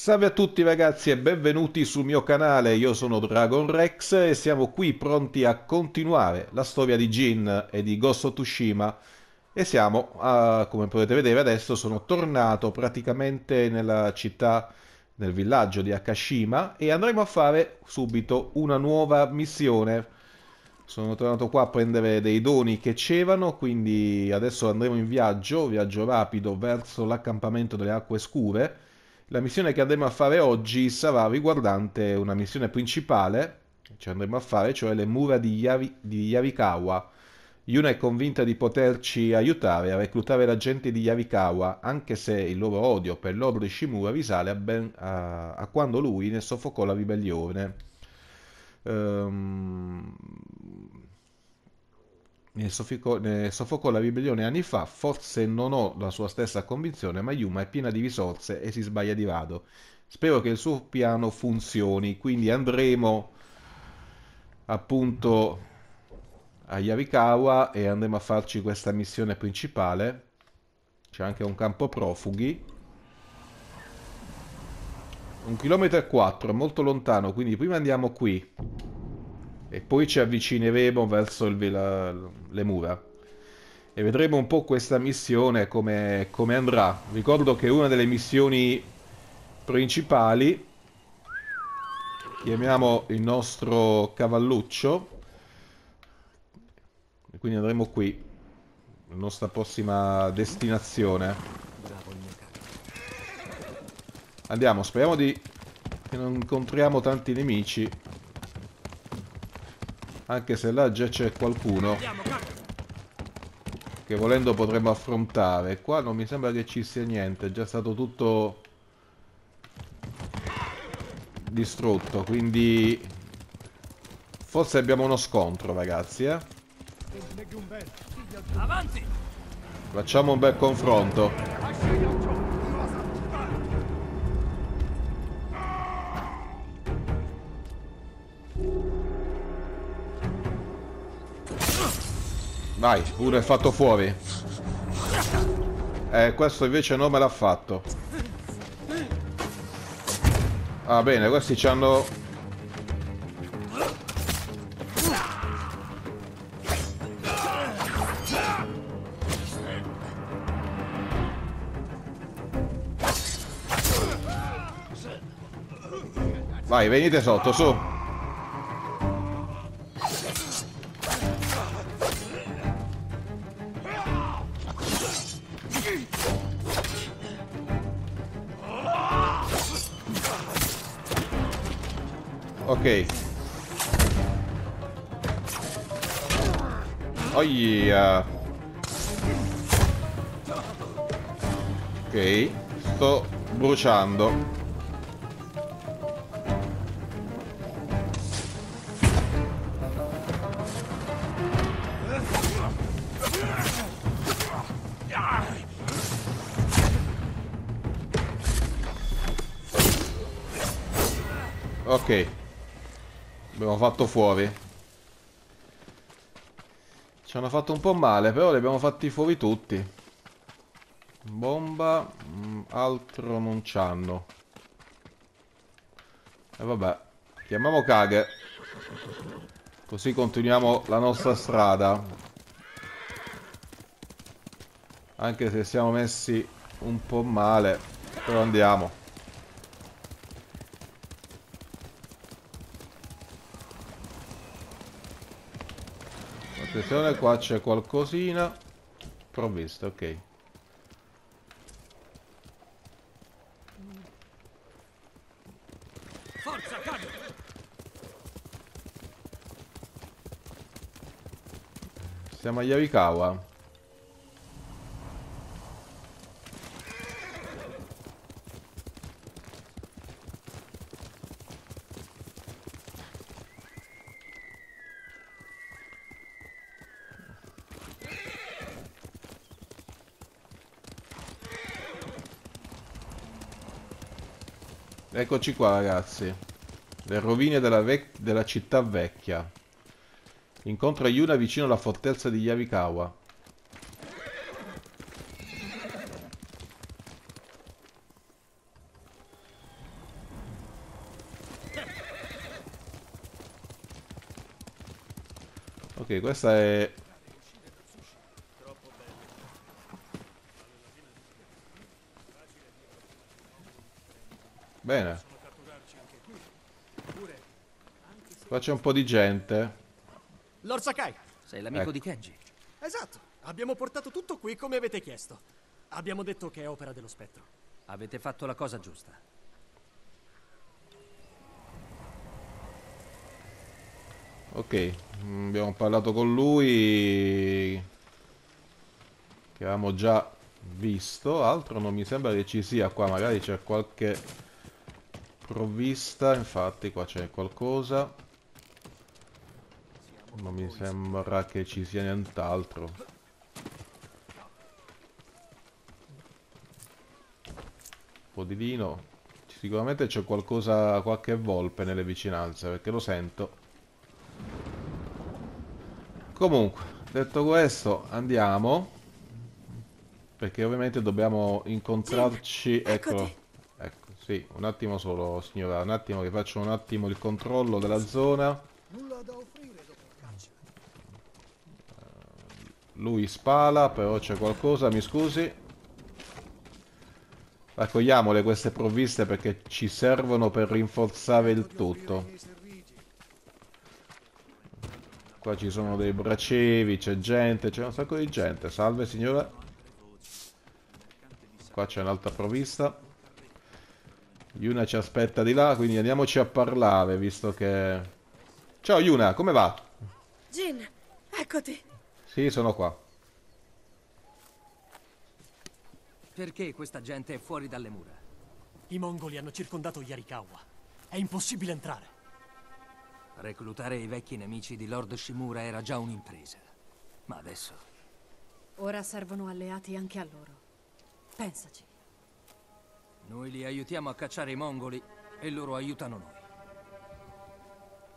Salve a tutti ragazzi e benvenuti sul mio canale, io sono Dragon Rex e siamo qui pronti a continuare la storia di Jin e di Ghost of Tsushima. E siamo, a, come potete vedere adesso, sono tornato praticamente nella città, nel villaggio di Akashima e andremo a fare subito una nuova missione. Sono tornato qua a prendere dei doni che c'erano, quindi adesso andremo in viaggio, viaggio rapido verso l'accampamento delle acque scure la missione che andremo a fare oggi sarà riguardante una missione principale che ci andremo a fare, cioè le mura di, Yari, di Yarikawa. Yuna è convinta di poterci aiutare a reclutare la gente di Yarikawa, anche se il loro odio per l'oro di Shimura risale a, ben, a, a quando lui ne soffocò la ribellione. Um, soffocò, ne soffocò la ribellione anni fa, forse non ho la sua stessa convinzione, ma Yuma è piena di risorse e si sbaglia di rado. Spero che il suo piano funzioni, quindi andremo appunto a Yarikawa e andremo a farci questa missione principale. C'è anche un campo profughi. Un chilometro e quattro, è molto lontano, quindi prima andiamo qui e poi ci avvicineremo verso il, la, le mura. E vedremo un po' questa missione come, come andrà. Ricordo che una delle missioni principali chiamiamo il nostro cavalluccio e quindi andremo qui la nostra prossima destinazione. Andiamo speriamo di che non incontriamo tanti nemici anche se là già c'è qualcuno che volendo potremmo affrontare. Qua non mi sembra che ci sia niente, è già stato tutto distrutto, quindi forse abbiamo uno scontro ragazzi, eh? Facciamo un bel confronto. Vai, è fatto fuori. Eh, questo invece non me l'ha fatto. Ah, bene, questi ci hanno... Vai, venite sotto, su. Sto bruciando. Ok. Abbiamo fatto fuori. Ci hanno fatto un po' male, però li abbiamo fatti fuori tutti. Bomba, mm, altro non c'hanno. E vabbè, chiamiamo Kage. Così continuiamo la nostra strada. Anche se siamo messi un po' male, però andiamo. Attenzione, qua c'è qualcosina. Provvista, ok. Siamo a Yarikawa. Eccoci qua ragazzi. Le rovine della, della città vecchia. Incontra Yuna vicino alla fortezza di Yavikawa. Ok, questa è... Bene. Qua c'è un po' di gente. Lord Sakai. Sei l'amico Ecco. di Kenji. Esatto. Abbiamo portato tutto qui come avete chiesto. Abbiamo detto che è opera dello spettro. Avete fatto la cosa giusta. Ok, mm, abbiamo parlato con lui. Che avevamo già visto. Altro non mi sembra che ci sia qua. Magari c'è qualche provvista. Infatti qua c'è qualcosa. Non mi sembra che ci sia nient'altro. Un po' di vino. Sicuramente c'è qualcosa, qualche volpe nelle vicinanze, perché lo sento. Comunque, detto questo, andiamo. Perché ovviamente dobbiamo incontrarci. Eccolo. eccoti. Ecco, sì, un attimo solo, signora. Un attimo che faccio un attimo il controllo della zona. Lui spala, però c'è qualcosa, mi scusi. Raccogliamole queste provviste perché ci servono per rinforzare il tutto. Qua ci sono dei bracevi, c'è gente, c'è un sacco di gente. Salve signora. Qua c'è un'altra provvista. Yuna ci aspetta di là, quindi andiamoci a parlare, visto che... Ciao Yuna, come va? Jin, eccoti. Sì, sono qua. Perché questa gente è fuori dalle mura? I mongoli hanno circondato Yarikawa. È impossibile entrare. Reclutare i vecchi nemici di Lord Shimura era già un'impresa. Ma adesso... Ora servono alleati anche a loro. Pensaci. Noi li aiutiamo a cacciare i mongoli e loro aiutano noi.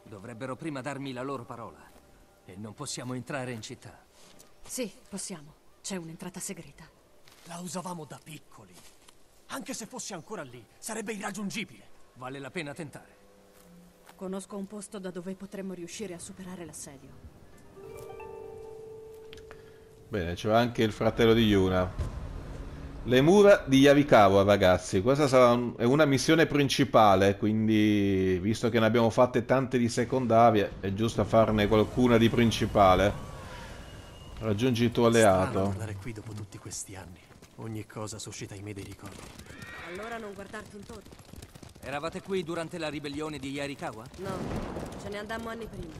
Dovrebbero prima darmi la loro parola. E non possiamo entrare in città. Sì, possiamo. C'è un'entrata segreta. La usavamo da piccoli. Anche se fosse ancora lì, sarebbe irraggiungibile. Vale la pena tentare. Conosco un posto da dove potremmo riuscire a superare l'assedio. Bene, c'è anche il fratello di Yuna. Le mura di Yarikawa, ragazzi. Questa sarà un- è una missione principale, quindi visto che ne abbiamo fatte tante di secondarie, è giusto farne qualcuna di principale. Raggiungi il tuo Strano alleato. tornare qui dopo tutti questi anni. Ogni cosa suscita in me dei ricordi. Allora non guardarti intorno. Eravate qui durante la ribellione di Yarikawa? No, ce ne andammo anni prima.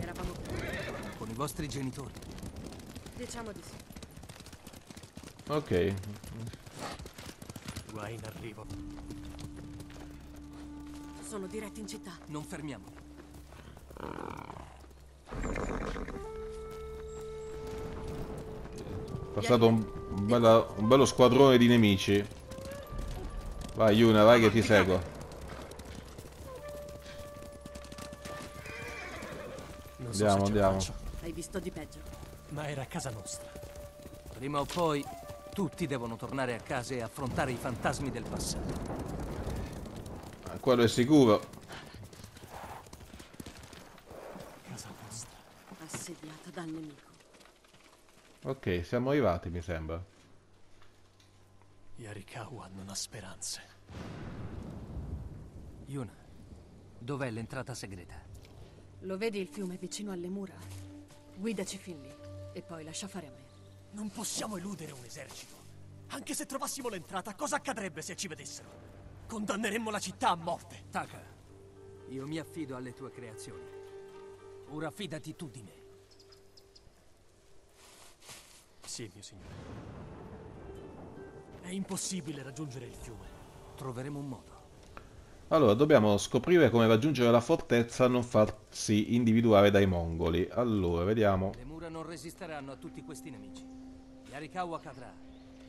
Eravamo piccoli. Con i vostri genitori? Diciamo di sì. Ok. Guai in arrivo. Sono diretti in città. Non fermiamoli. Passato un, un bella- un bello squadrone di nemici. Vai Yuna, vai che ti seguo. Andiamo, andiamo. Hai visto di peggio. ma era a casa nostra. Prima o poi, tutti devono tornare a casa e affrontare i fantasmi del passato. Ah, Quello è sicuro. Casa nostra. Assediata dal nemico. Ok, siamo arrivati, mi sembra. Yarikawa non ha speranze. Yuna, dov'è l'entrata segreta? Lo vedi il fiume vicino alle mura? Guidaci fin lì e poi lascia fare a me. Non possiamo eludere un esercito. Anche se trovassimo l'entrata, cosa accadrebbe se ci vedessero? Condanneremmo la città a morte. Taka, io mi affido alle tue creazioni. Ora fidati tu di me. Sì, mio signore. È impossibile raggiungere il fiume. Troveremo un modo. Allora, dobbiamo scoprire come raggiungere la fortezza e non farsi individuare dai mongoli. Allora, vediamo. Le mura non resisteranno a tutti questi nemici. Yarikawa cadrà,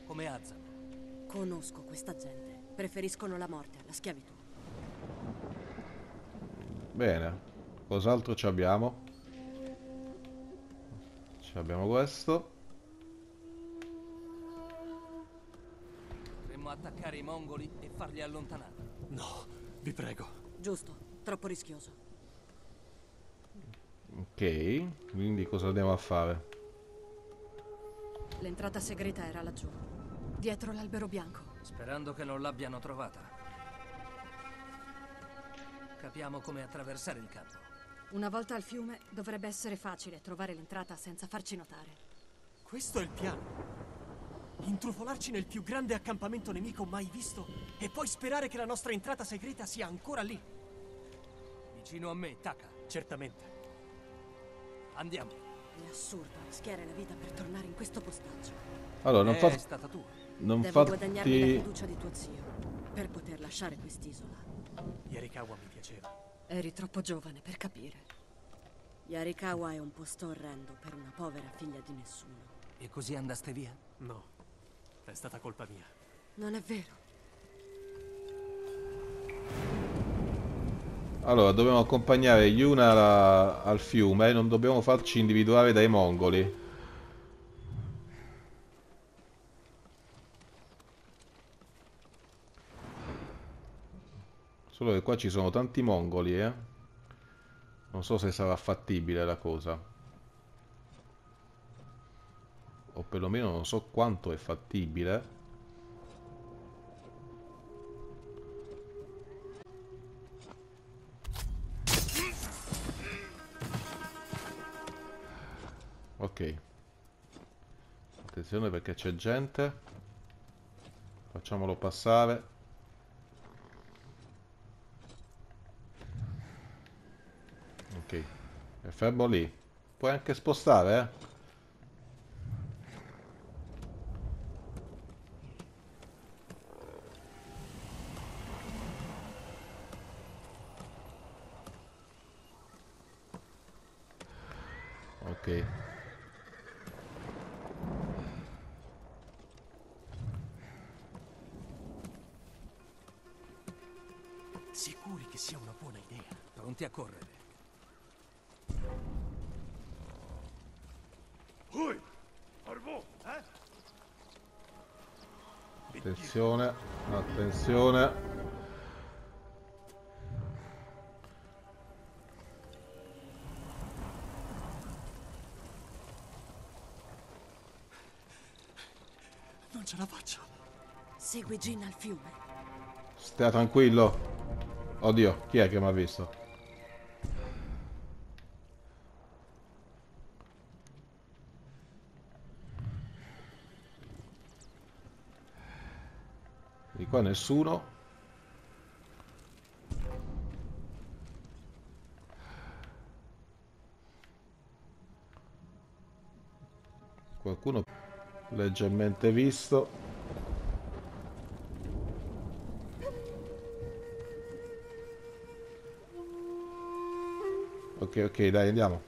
come Azan. Conosco questa gente. Preferiscono la morte alla schiavitù. Bene. Cos'altro ci abbiamo? Ci abbiamo questo. Attaccare i mongoli e farli allontanare. No, vi prego. Giusto, troppo rischioso. Ok, quindi cosa andiamo a fare? L'entrata segreta era laggiù, dietro l'albero bianco. Sperando che non l'abbiano trovata. Capiamo come attraversare il campo. Una volta al fiume dovrebbe essere facile trovare l'entrata senza farci notare. Questo è il piano. Intrufolarci nel più grande accampamento nemico mai visto e poi sperare che la nostra entrata segreta sia ancora lì. Vicino a me, Taka. Certamente. Andiamo. È assurdo rischiare la vita per tornare in questo postaggio. Allora, non, È fa- stata tua. non Devo guadagnarmi la fiducia di tuo zio per poter lasciare quest'isola. Yarikawa mi piaceva. Eri troppo giovane per capire. Yarikawa è un posto orrendo per una povera figlia di nessuno. E così andaste via? No, è stata colpa mia. Non è vero. Allora, dobbiamo accompagnare Yuna alla- al fiume, non dobbiamo farci individuare dai mongoli. Solo che qua ci sono tanti mongoli, eh. Non so se sarà fattibile la cosa. O perlomeno non so quanto è fattibile. Ok. Attenzione perché c'è gente. Facciamolo passare. Ok. È fermo lì. Puoi anche spostare, eh? Non ce la faccio. Segui Gin al fiume. Stai tranquillo. Oddio, chi è che mi ha visto? Di qua nessuno. Qualcuno leggermente visto. Ok, ok, dai, andiamo.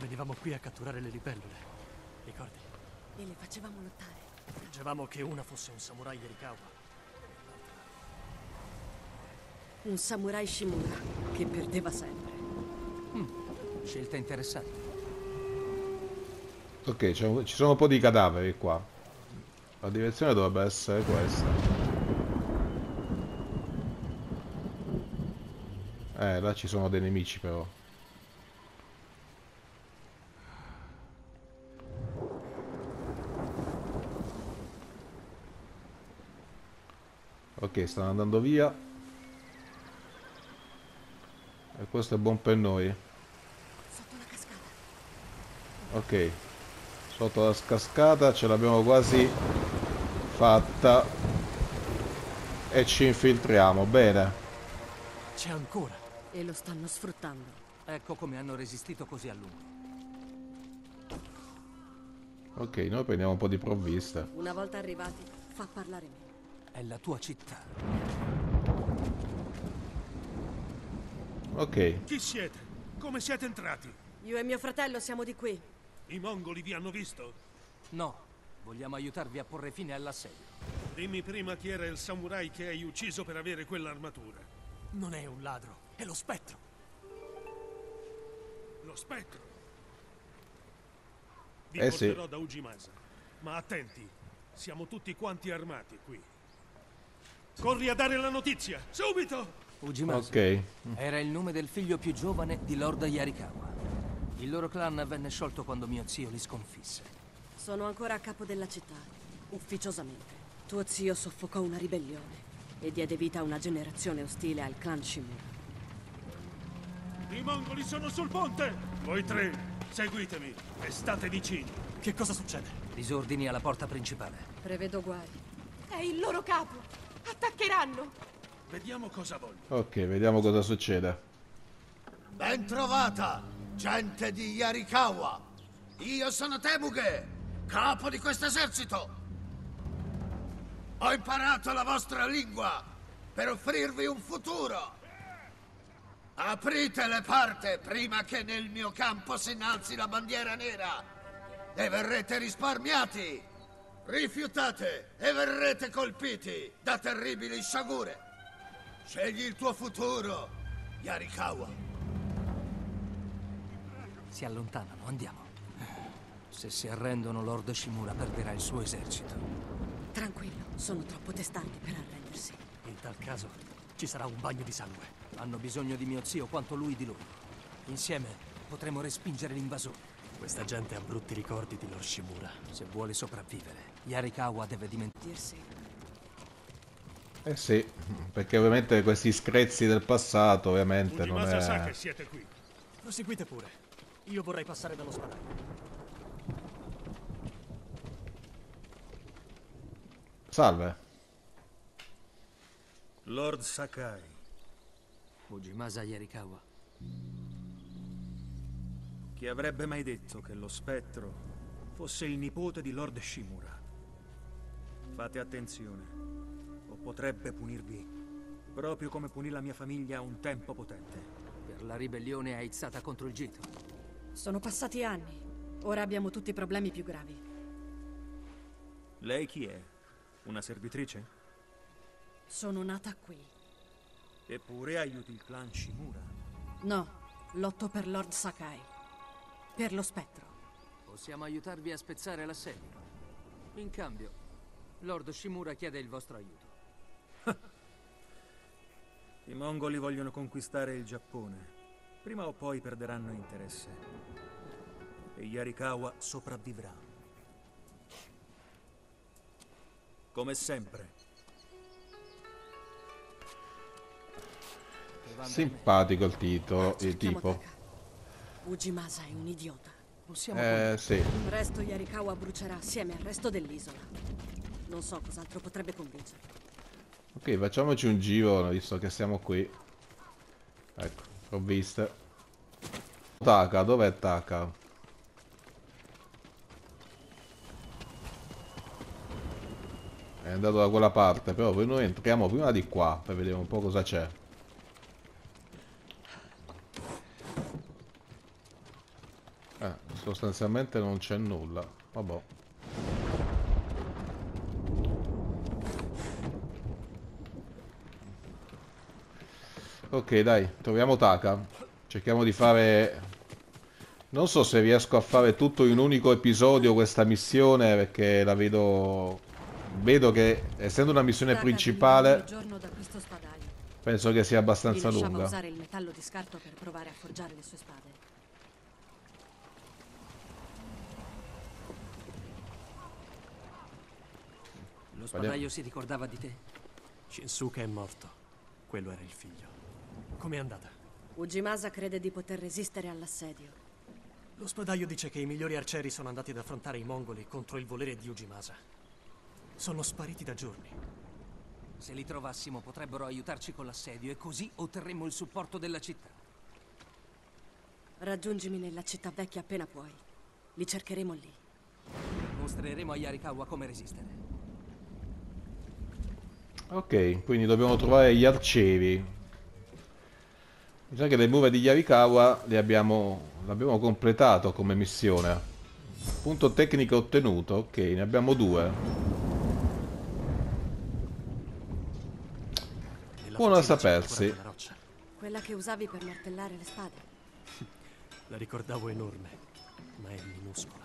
Venivamo qui a catturare le libellule. Ricordi? E le facevamo lottare. Fingevamo che una fosse un samurai Yarikawa. Un samurai Shimura che perdeva sempre. Scelta interessante. Ok, un- ci sono un po' di cadaveri qua. La direzione dovrebbe essere questa. Eh, là ci sono dei nemici però. Ok, stanno andando via. E questo è buon per noi. Ok, sotto la cascata ce l'abbiamo quasi fatta e ci infiltriamo, bene. C'è ancora. E lo stanno sfruttando. Ecco come hanno resistito così a lungo. Ok, noi prendiamo un po' di provviste. Una volta arrivati, fa parlare me. È la tua città. Ok, Chi siete? Come siete entrati? Io e mio fratello siamo di qui. I mongoli vi hanno visto? No, vogliamo aiutarvi a porre fine all'assedio. Dimmi prima chi era il samurai che hai ucciso per avere quell'armatura. Non è un ladro, è lo spettro. Lo spettro. Vi Eh sì. porterò da Ujimasa. Ma attenti, siamo tutti quanti armati qui. Corri a dare la notizia, subito! Ujimasa ok. era il nome del figlio più giovane di Lord Yarikawa. Il loro clan venne sciolto quando mio zio li sconfisse. Sono ancora a capo della città, ufficiosamente. Tuo zio soffocò una ribellione e diede vita a una generazione ostile al clan Shimura. I mongoli sono sul ponte! Voi tre, seguitemi e state vicini. Che cosa succede? Disordini alla porta principale. Prevedo guai. È il loro capo. Attaccheranno. Vediamo cosa vogliono. Ok, vediamo cosa succede. Ben trovata, gente di Yarikawa. Io sono Temuge, capo di questo esercito. Ho imparato la vostra lingua per offrirvi un futuro. Aprite le porte prima che nel mio campo si innalzi la bandiera nera e verrete risparmiati. Rifiutate e verrete colpiti da terribili sciagure. Scegli il tuo futuro, Yarikawa. Si allontanano, andiamo. Se si arrendono, Lord Shimura perderà il suo esercito. Tranquillo, sono troppo testardi per arrendersi. In tal caso ci sarà un bagno di sangue. Hanno bisogno di mio zio quanto lui di loro. Insieme potremo respingere l'invasore. Questa gente ha brutti ricordi di Lord Shimura. Se vuole sopravvivere, Yarikawa deve dimenticare. Dirsi. Eh sì, perché ovviamente questi screzi del passato ovviamente non Ujimasa sa è... che siete qui. Proseguite pure. Io vorrei passare dallo spadaio. Salve. Lord Sakai. Ujimasa Yarikawa. Chi avrebbe mai detto che lo spettro fosse il nipote di Lord Shimura? Fate attenzione, o potrebbe punirvi proprio come punì la mia famiglia un tempo potente. Per la ribellione aizzata contro il Gito. Sono passati anni. Ora abbiamo tutti problemi più gravi. Lei chi è? Una servitrice? Sono nata qui. Eppure aiuti il clan Shimura. No, lotto per Lord Sakai. Per lo spettro. Possiamo aiutarvi a spezzare l'assedio. In cambio, Lord Shimura chiede il vostro aiuto. I mongoli vogliono conquistare il Giappone. Prima o poi perderanno interesse. E Yarikawa sopravvivrà. Come sempre. Simpatico il titolo, il tipo. Ujimasa è un idiota. Possiamo Eh sì, Il resto Yarikawa brucerà assieme al resto dell'isola. Non so cos'altro potrebbe convincere. ok, facciamoci un giro visto che siamo qui. Ecco, provviste. Taka, dov'è Taka? È andato da quella parte, però noi entriamo prima di qua per vedere un po' cosa c'è. Eh, sostanzialmente non c'è nulla. Vabbè. Ok, dai, troviamo Taka. Cerchiamo di fare... Non so se riesco a fare tutto in un unico episodio questa missione perché la vedo... Vedo che essendo una missione Taka principale penso che sia abbastanza lunga. usare il metallo di scarto per provare a forgiare le sue spade. Lo spadaio si ricordava di te? Shinsuke è morto. Quello era il figlio. Com'è andata? Ujimasa crede di poter resistere all'assedio. Lo spadaio dice che i migliori arcieri sono andati ad affrontare i mongoli contro il volere di Ujimasa. Sono spariti da giorni. Se li trovassimo potrebbero aiutarci con l'assedio e così otterremmo il supporto della città. Raggiungimi nella città vecchia appena puoi. Li cercheremo lì. Mostreremo a Yarikawa come resistere. Ok, quindi dobbiamo trovare gli arcieri. Mi sa che le mura di Yarikawa le abbiamo, l'abbiamo completato come missione. Punto tecnico ottenuto, ok, ne abbiamo due. Buono a sapersi. quella che usavi per martellare le spade. La ricordavo enorme, ma è minuscola.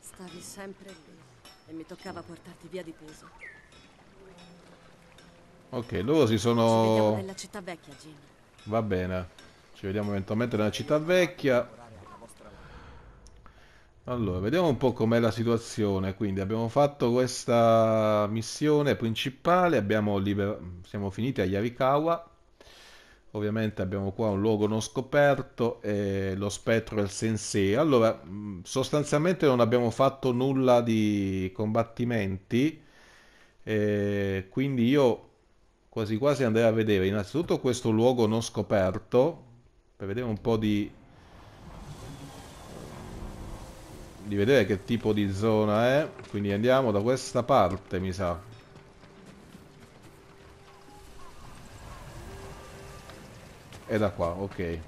Stavi sempre lì. E mi toccava portarti via di peso. Ok, loro si Ci vediamo sono... nella città vecchia, Jin. Va bene. Ci vediamo eventualmente nella città vecchia. Allora, vediamo un po' com'è la situazione. Quindi abbiamo fatto questa missione principale, abbiamo siamo finiti a Yarikawa. Ovviamente abbiamo qua un luogo non scoperto e lo spettro e il sensei. Allora, mh, sostanzialmente non abbiamo fatto nulla di combattimenti, quindi io quasi quasi andrei a vedere innanzitutto questo luogo non scoperto per vedere un po' di di vedere che tipo di zona è. Quindi andiamo da questa parte, mi sa. E da qua, ok.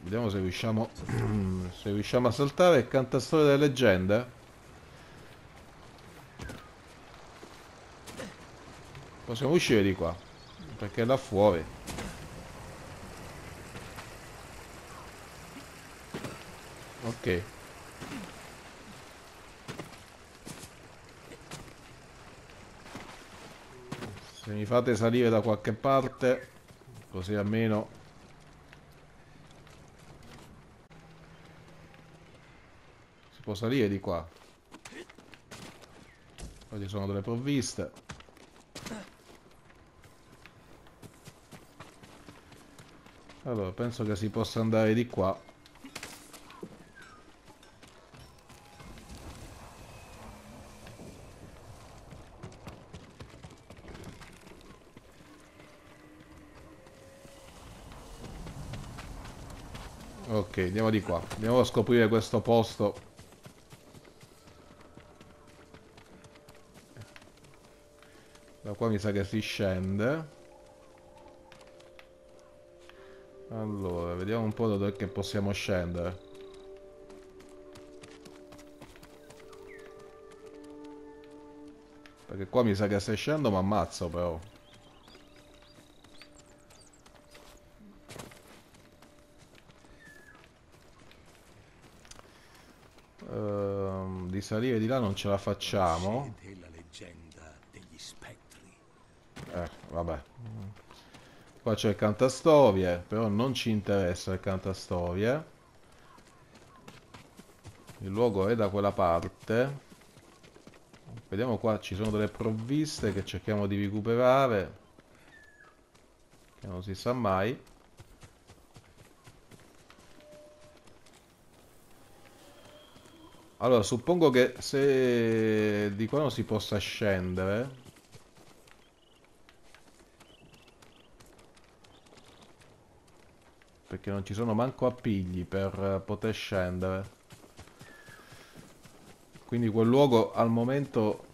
Vediamo se riusciamo se riusciamo a saltare il cantastorie delle leggende. Possiamo uscire di qua. Perché là fuori. Ok. Se mi fate salire da qualche parte, così almeno... Si può salire di qua. Poi ci sono delle provviste. Allora, penso che si possa andare di qua. Ok, andiamo di qua. Andiamo a scoprire questo posto. Da qua mi sa che si scende. Allora, vediamo un po' da dove che possiamo scendere. Perché qua mi sa che se scendo mi ammazzo però. Ehm, di salire di là non ce la facciamo. Eh, vabbè. Qua c'è il cantastorie, però non ci interessa il cantastorie. Il luogo è da quella parte. Vediamo qua, ci sono delle provviste che cerchiamo di recuperare. Che non si sa mai. Allora, suppongo che se di qua non si possa scendere. Perché non ci sono manco appigli per eh, poter scendere. Quindi quel luogo al momento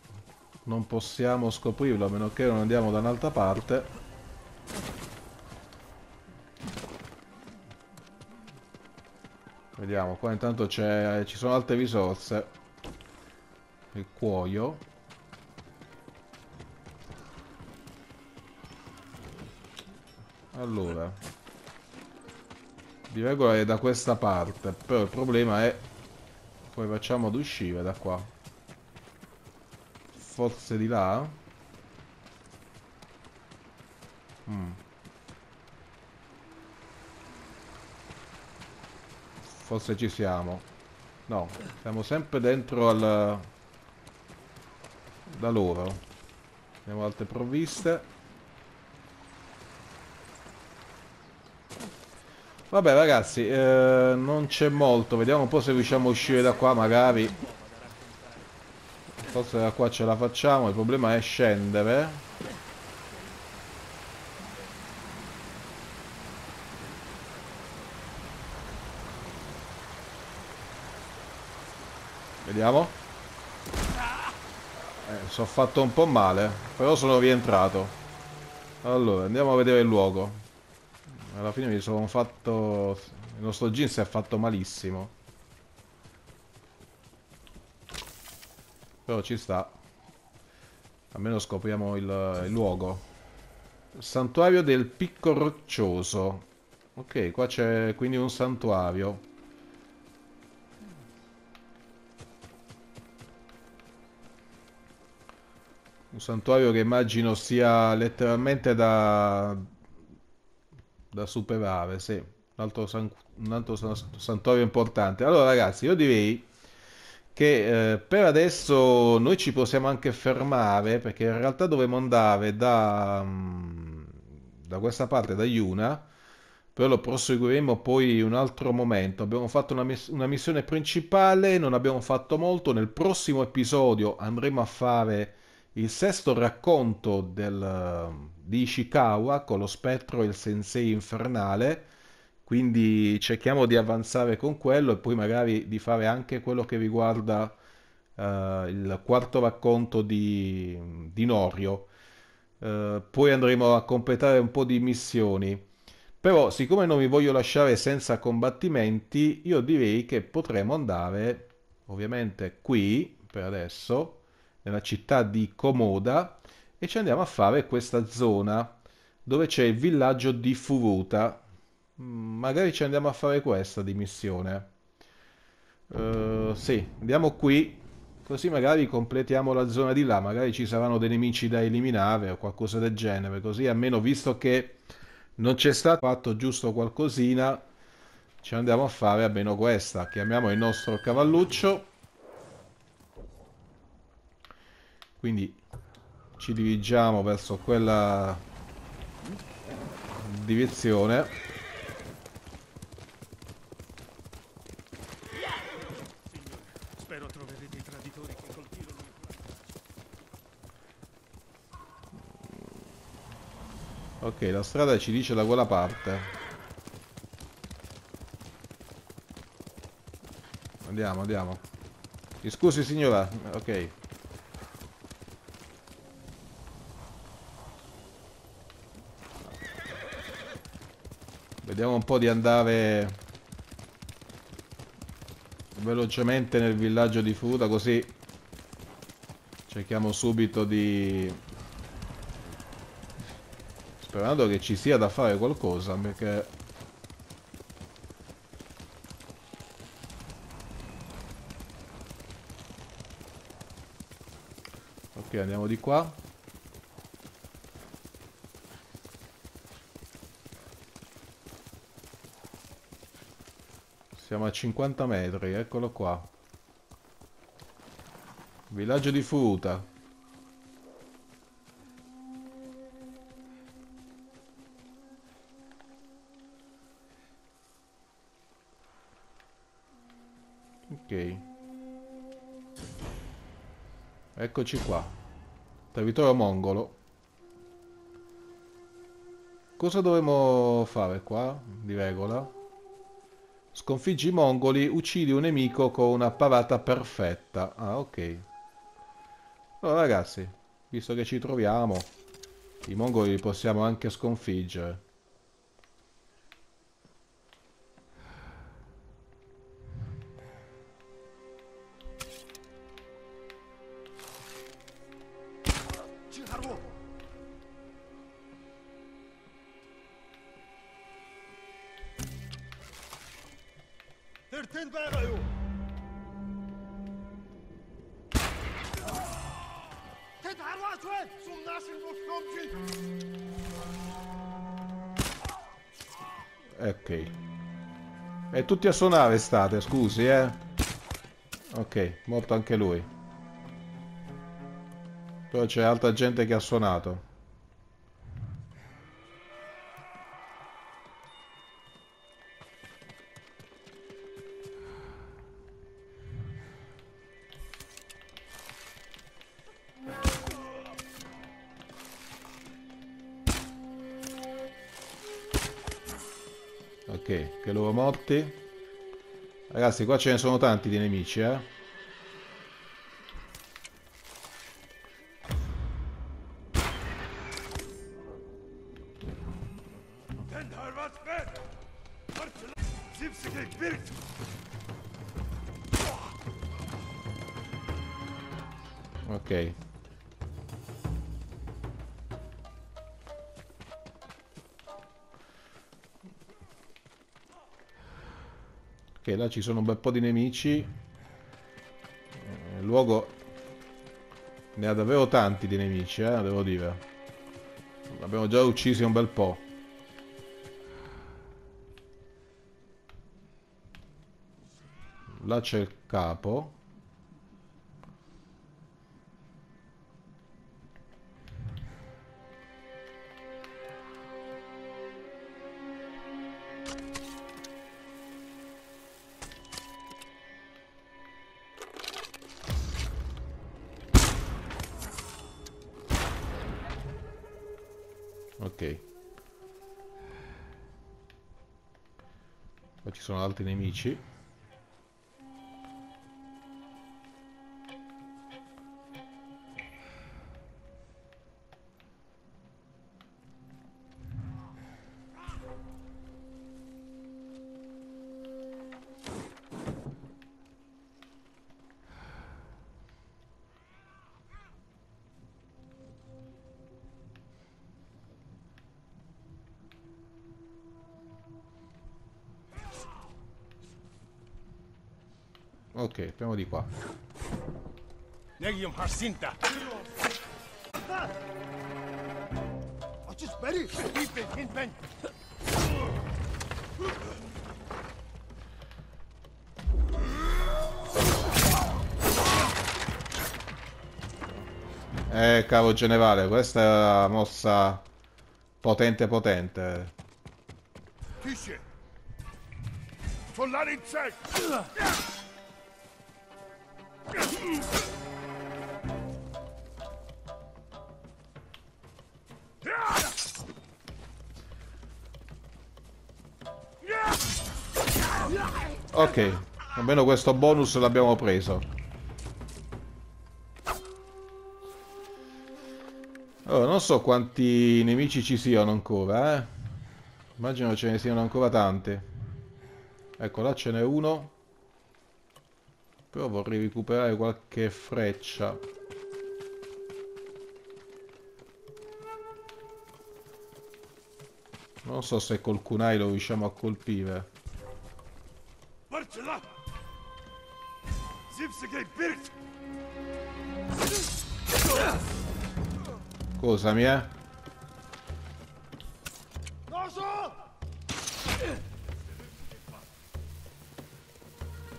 non possiamo scoprirlo a meno che non andiamo da un'altra parte. Vediamo, qua intanto ci sono altre risorse. Il cuoio. Allora. Di regola è da questa parte, però il problema è come facciamo ad uscire da qua. Forse di là? Mm. Forse ci siamo. No, siamo sempre dentro al... Da loro. Abbiamo altre provviste. Vabbè ragazzi, eh, non c'è molto. Vediamo un po' se riusciamo a uscire da qua magari. Forse da qua ce la facciamo. Il problema è scendere. Vediamo. Eh, sono fatto un po' male, però sono rientrato. Allora, andiamo a vedere il luogo. Alla fine mi sono fatto... Il nostro jeans si è fatto malissimo. Però ci sta. Almeno scopriamo il, il luogo. Santuario del Picco Roccioso. Ok, qua c'è quindi un santuario. Un santuario che immagino sia letteralmente da, da superare, sì. un altro, san- un altro san- santuario importante. Allora ragazzi, io direi che eh, per adesso noi ci possiamo anche fermare perché in realtà dovremmo andare da, mm, da questa parte, da Yuna, però lo proseguiremo poi un altro momento. Abbiamo fatto una, miss- una missione principale, non abbiamo fatto molto. Nel prossimo episodio andremo a fare il sesto racconto del, di Ishikawa con lo spettro e il sensei infernale. Quindi cerchiamo di avanzare con quello e poi magari di fare anche quello che riguarda eh, il quarto racconto di, di Norio. Eh, poi andremo a completare un po' di missioni. Però, siccome non mi voglio lasciare senza combattimenti, io direi che potremo andare, ovviamente, qui, per adesso, nella città di Komoda, e ci andiamo a fare questa zona dove c'è il villaggio di Furuta. Mm, Magari ci andiamo a fare questa di missione. Eh, sì, andiamo qui, così magari completiamo la zona di là, magari ci saranno dei nemici da eliminare o qualcosa del genere, così almeno visto che non c'è stato fatto giusto qualcosina, ci andiamo a fare almeno questa. Chiamiamo il nostro cavalluccio. Quindi ci dirigiamo verso quella direzione. Ok, la strada ci dice da quella parte. Andiamo, andiamo. Mi scusi signora, ok. Vediamo un po' di andare velocemente nel villaggio di Futa così cerchiamo subito di Sperando che ci sia da fare qualcosa, perché... Ok, andiamo di qua. Siamo a 50 metri, eccolo qua. Villaggio di Futa. Ok. Eccoci qua. Territorio mongolo. Cosa dovremmo fare qua, di regola? Sconfiggi i mongoli, uccidi un nemico con una parata perfetta. Ah, ok. Allora ragazzi, visto che ci troviamo, i mongoli li possiamo anche sconfiggere. Irten beraju! Të të harvatëve, su nashin më shumë që... Ok. E tutti a suonare state, scusi, eh. Ok, morto anche lui. Poi c'è altra gente che ha suonato. tutti. Ragazzi, qua ce ne sono tanti di nemici, eh. Ok. Là ci sono un bel po' di nemici. Il luogo ne ha davvero tanti di nemici, eh, devo dire. l'abbiamo già uccisi un bel po'. Là c'è il capo. Altri Ok, apriamo di qua. Eh, cavo generale, questa è una mossa potente potente. Tisce. Sollare in secco. Ok, almeno questo bonus l'abbiamo preso. Oh, non so quanti nemici ci siano ancora, eh. Immagino ce ne siano ancora tanti. Ecco, là ce n'è uno. Però vorrei recuperare qualche freccia. Non so se col kunai lo riusciamo a colpire. Kaçla! Zipsige Birk! Scusami, eh.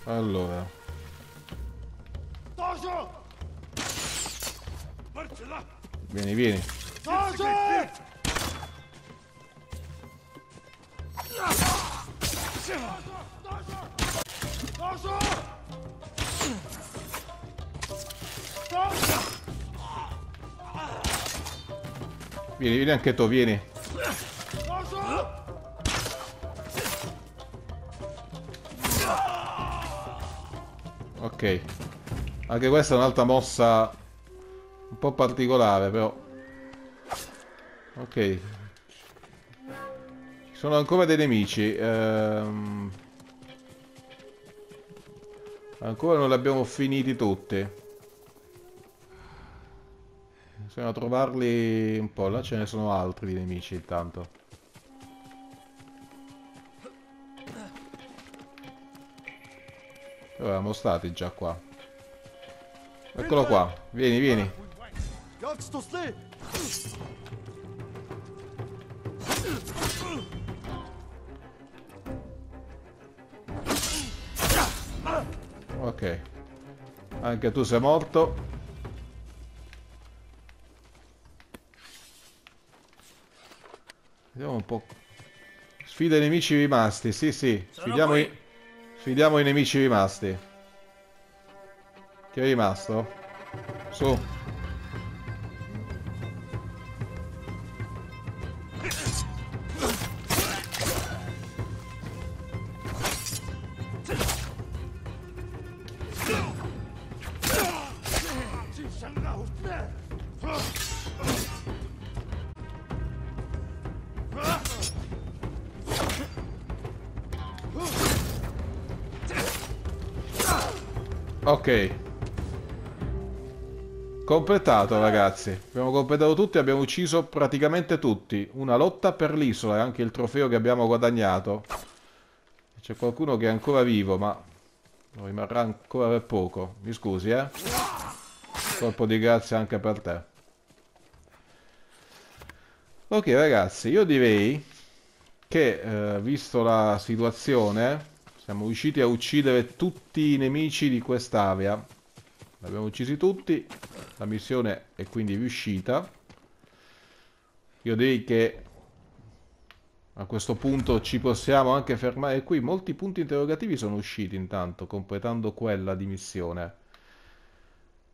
Allora. Vieni, vieni. Dojo! Rosso! Vieni, vieni anche tu, vieni. Ok. Anche questa è un'altra mossa un po' particolare, però. Ok. Ci sono ancora dei nemici. Ehm... Ancora non li abbiamo finiti tutti. Bisogna trovarli un po'. Là ce ne sono altri di nemici intanto. Dove eravamo stati già qua? Eccolo qua. Vieni, vieni. Ok. Anche tu sei morto. Vediamo un po'. Sfida i nemici rimasti. Sì, sì. Sfidiamo i... Sfidiamo i nemici rimasti. Chi è rimasto? Su. Completato ragazzi. Abbiamo completato tutti, abbiamo ucciso praticamente tutti. Una lotta per l'isola è anche il trofeo che abbiamo guadagnato. C'è qualcuno che è ancora vivo, ma rimarrà ancora per poco. Mi scusi, eh. Colpo di grazia anche per te. Ok ragazzi, io direi che eh, visto la situazione, Siamo riusciti a uccidere tutti i nemici di quest'area. Li abbiamo uccisi tutti. La missione è quindi riuscita. Io direi che a questo punto ci possiamo anche fermare qui. Molti punti interrogativi sono usciti intanto, completando quella di missione.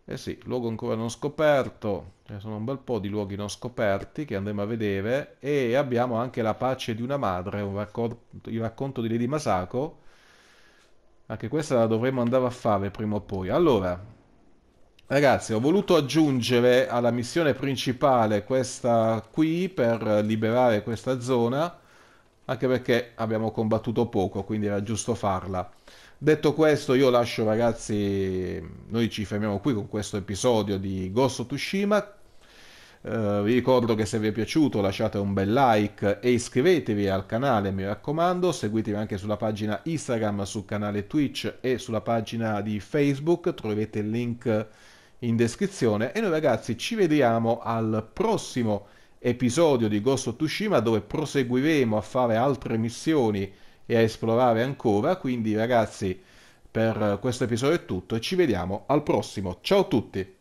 Eh sì, luogo ancora non scoperto, ce sono un bel po' di luoghi non scoperti che andremo a vedere e abbiamo anche la pace di una madre, un racconto, il racconto di Lady Masako. Anche questa la dovremo andare a fare prima o poi. Allora, ragazzi, ho voluto aggiungere alla missione principale questa qui per liberare questa zona, anche perché abbiamo combattuto poco, quindi era giusto farla. Detto questo, io lascio ragazzi, noi ci fermiamo qui con questo episodio di Ghost of Tsushima. Uh, vi ricordo che se vi è piaciuto lasciate un bel like e iscrivetevi al canale, mi raccomando, seguitemi anche sulla pagina Instagram, sul canale Twitch e sulla pagina di Facebook, troverete il link in descrizione e noi ragazzi ci vediamo al prossimo episodio di Ghost of Tsushima dove proseguiremo a fare altre missioni e a esplorare ancora. Quindi ragazzi, per questo episodio è tutto e ci vediamo al prossimo. Ciao a tutti!